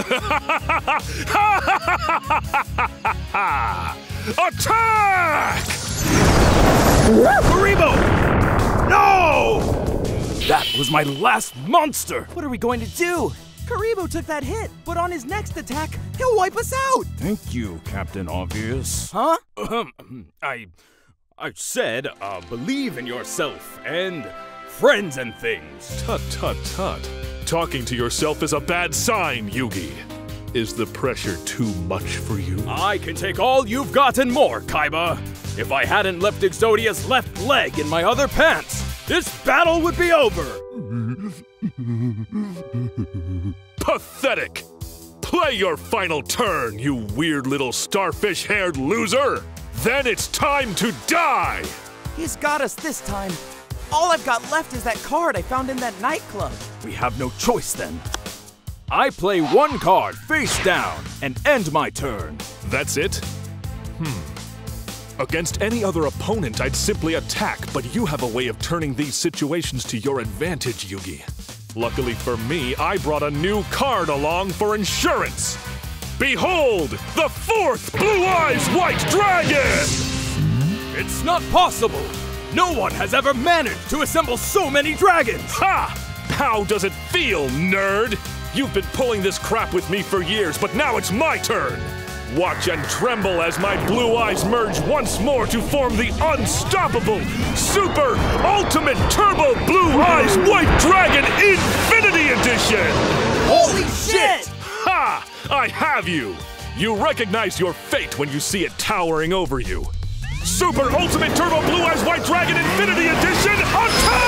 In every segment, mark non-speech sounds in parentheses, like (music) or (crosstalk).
(laughs) Attack! Kuriboh! No! That was my last monster! What are we going to do? Kuriboh took that hit, but on his next attack, he'll wipe us out! Thank you, Captain Obvious. Huh? I. I said, uh, believe in yourself and friends and things. Tut tut tut. Talking to yourself is a bad sign, Yugi. Is the pressure too much for you? I can take all you've got and more, Kaiba. If I hadn't left Exodia's left leg in my other pants, this battle would be over. (laughs) Pathetic! Play your final turn, you weird little starfish haired loser! Then it's time to die! He's got us this time. All I've got left is that card I found in that nightclub. We have no choice then. I play one card face down and end my turn. That's it? Hmm. Against any other opponent, I'd simply attack, but you have a way of turning these situations to your advantage, Yugi. Luckily for me, I brought a new card along for insurance. Behold, the fourth Blue Eyes White Dragon! It's not possible! No one has ever managed to assemble so many dragons! Ha! How does it feel, nerd? You've been pulling this crap with me for years, but now it's my turn! Watch and tremble as my blue eyes merge once more to form the unstoppable, super, ultimate turbo blue eyes white dragon Infinity Edition! Holy shit! Ha! I have you! You recognize your fate when you see it towering over you. Super Ultimate Turbo Blue Eyes White Dragon Infinity Edition Attack!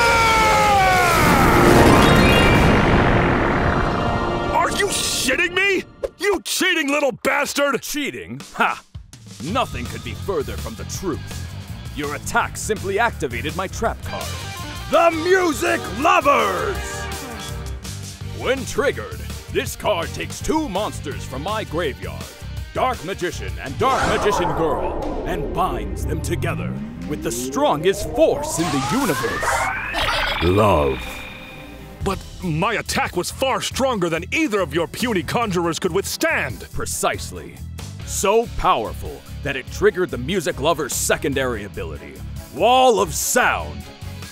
Are you shitting me? You cheating little bastard! Cheating? Ha! Nothing could be further from the truth. Your attack simply activated my trap card. The Music Lovers! When triggered, this card takes two monsters from my graveyard, Dark Magician and Dark Magician Girl, and binds them together with the strongest force in the universe. Love. But my attack was far stronger than either of your puny conjurers could withstand. Precisely. So powerful that it triggered the music lover's secondary ability, Wall of Sound.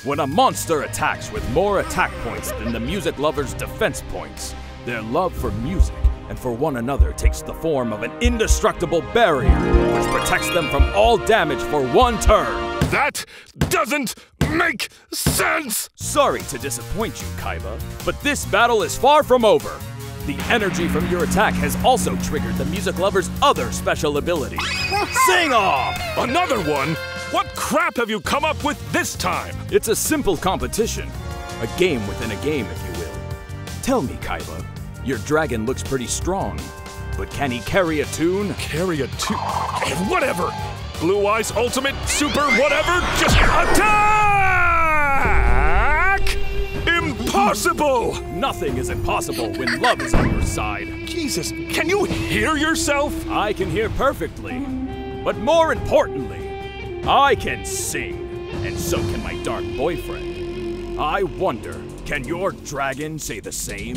When a monster attacks with more attack points than the music lover's defense points, their love for music and for one another takes the form of an indestructible barrier which protects them from all damage for one turn. That doesn't make sense! Sorry to disappoint you, Kaiba, but this battle is far from over. The energy from your attack has also triggered the music lover's other special ability. (laughs) Sing off! Another one? What crap have you come up with this time? It's a simple competition. A game within a game, if you will. Tell me, Kaiba, your dragon looks pretty strong, but can he carry a tune? Carry a tune? Whatever! Blue Eyes Ultimate Super Whatever, just attack! Impossible! Nothing is impossible when love is on your side. Jesus, can you hear yourself? I can hear perfectly. But more importantly, I can sing. And so can my dark boyfriend. I wonder, can your dragon say the same?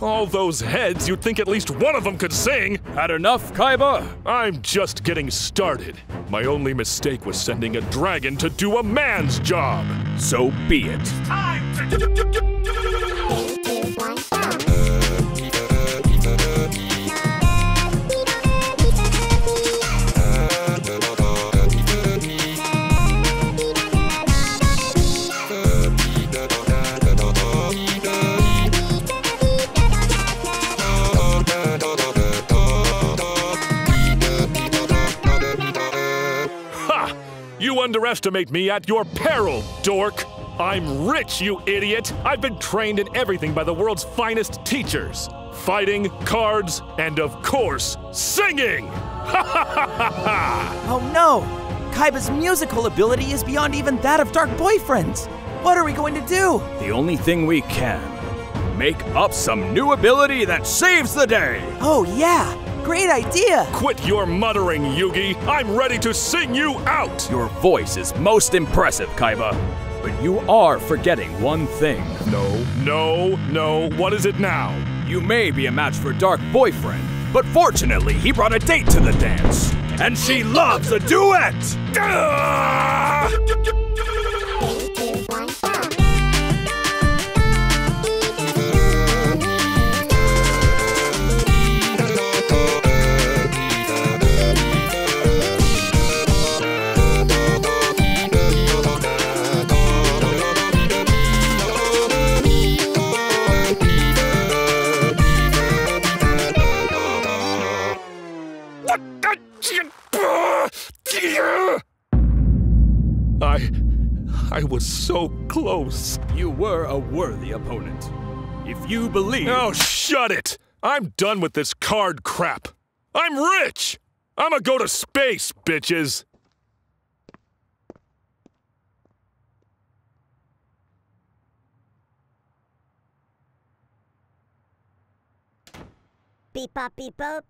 All those heads, you'd think at least one of them could sing. Had enough, Kaiba? I'm just getting started. My only mistake was sending a dragon to do a man's job. So be it. Time to... Ha! You underestimate me at your peril, dork! I'm rich, you idiot! I've been trained in everything by the world's finest teachers fighting, cards, and of course, singing! Ha ha ha ha ha! Oh no! Kaiba's musical ability is beyond even that of Dark Boyfriend's. What are we going to do? The only thing we can make up some new ability that saves the day. Oh yeah, great idea! Quit your muttering, Yugi! I'm ready to sing you out! Your voice is most impressive, Kaiba. But you are forgetting one thing. No, no, no, what is it now? You may be a match for Dark Boyfriend, but fortunately, he brought a date to the dance. And she loves a duet! I. I was so close. You were a worthy opponent. If you believe. Oh, shut it! I'm done with this card crap. I'm rich! I'ma go to space, bitches! Beep bop beep boop.